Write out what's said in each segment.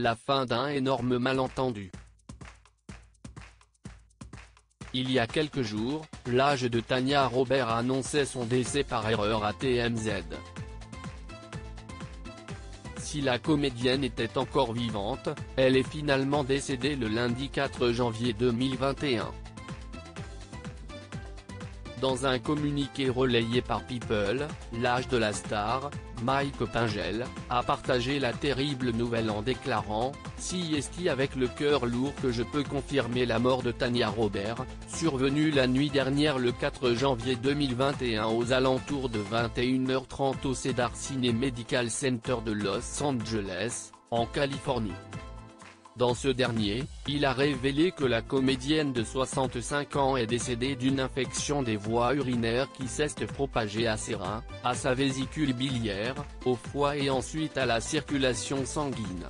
la fin d'un énorme malentendu. Il y a quelques jours, l'âge de Tania Robert annonçait son décès par erreur à TMZ. Si la comédienne était encore vivante, elle est finalement décédée le lundi 4 janvier 2021. Dans un communiqué relayé par People, l'âge de la star, Mike Pingel, a partagé la terrible nouvelle en déclarant « Si est avec le cœur lourd que je peux confirmer la mort de Tania Robert, survenue la nuit dernière le 4 janvier 2021 aux alentours de 21h30 au Cedar Cine Medical Center de Los Angeles, en Californie. Dans ce dernier, il a révélé que la comédienne de 65 ans est décédée d'une infection des voies urinaires qui s'est propagée à ses reins, à sa vésicule biliaire, au foie et ensuite à la circulation sanguine.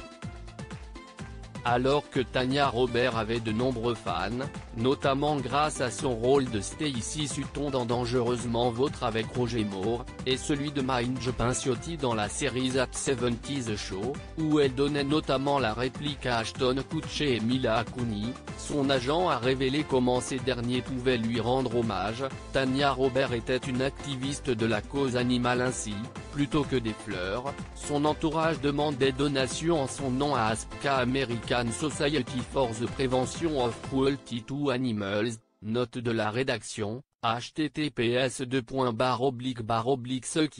Alors que Tania Robert avait de nombreux fans, notamment grâce à son rôle de Stacy Sutton dans Dangereusement Vôtre avec Roger Moore, et celui de Mind Pinciotti dans la série That 70s Show, où elle donnait notamment la réplique à Ashton Kutcher et Mila Kuni, son agent a révélé comment ces derniers pouvaient lui rendre hommage, Tania Robert était une activiste de la cause animale ainsi, plutôt que des fleurs, son entourage demande des donations en son nom à ASPCA American Society for the Prevention of Cruelty to Animals, note de la rédaction, https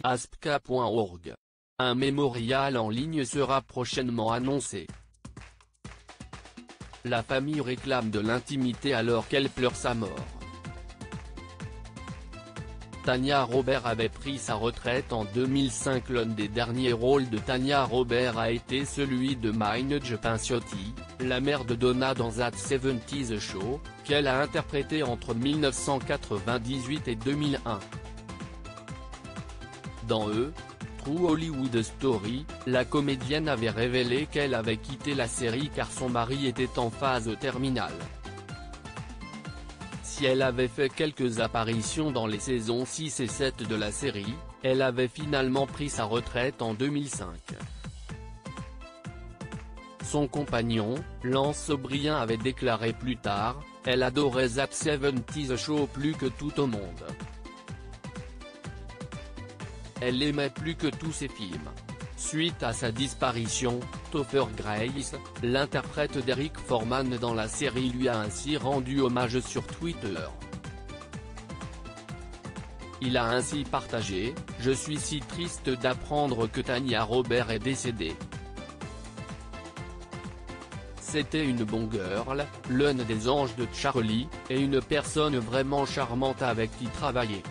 aspca.org. Un mémorial en ligne sera prochainement annoncé. La famille réclame de l'intimité alors qu'elle pleure sa mort. Tania Robert avait pris sa retraite en 2005 L'un des derniers rôles de Tania Robert a été celui de Mind Pinciotti, la mère de Donna dans That 70s Show, qu'elle a interprété entre 1998 et 2001. Dans eux, True Hollywood Story, la comédienne avait révélé qu'elle avait quitté la série car son mari était en phase terminale. Si elle avait fait quelques apparitions dans les saisons 6 et 7 de la série, elle avait finalement pris sa retraite en 2005. Son compagnon, Lance O'Brien avait déclaré plus tard, elle adorait That 70's Show plus que tout au monde. Elle l'aimait plus que tous ses films. Suite à sa disparition, Topher Grace, l'interprète d'Eric Forman dans la série lui a ainsi rendu hommage sur Twitter. Il a ainsi partagé « Je suis si triste d'apprendre que Tania Robert est décédée. C'était une bonne girl, l'un des anges de Charlie, et une personne vraiment charmante avec qui travailler.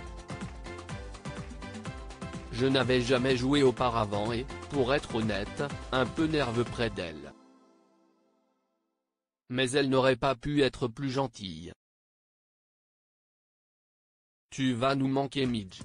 Je n'avais jamais joué auparavant et, pour être honnête, un peu nerveux près d'elle. Mais elle n'aurait pas pu être plus gentille. Tu vas nous manquer Midge.